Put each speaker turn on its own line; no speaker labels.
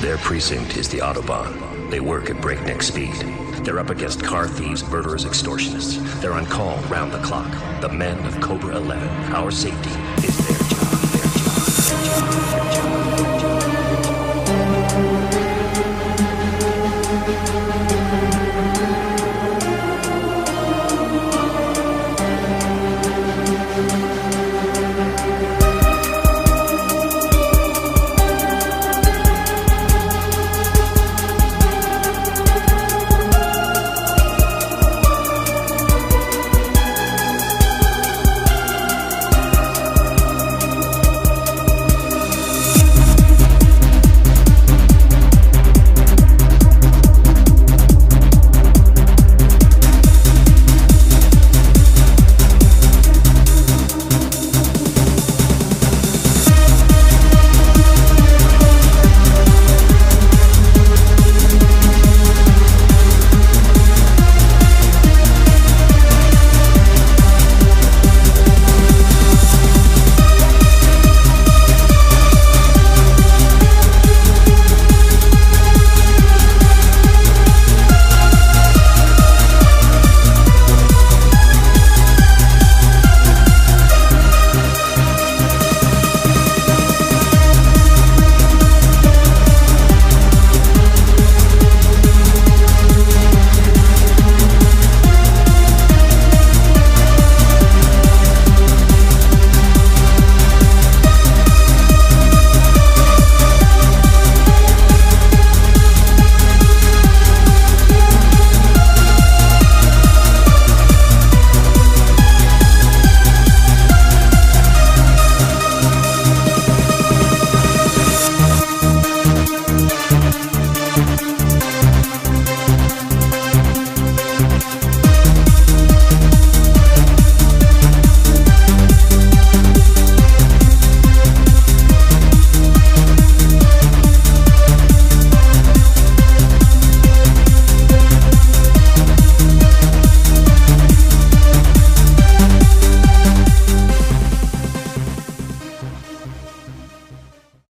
Their precinct is the Autobahn. They work at breakneck speed. They're up against car thieves, murderers, extortionists. They're on call round the clock. The men of Cobra 11. Our safety is their job.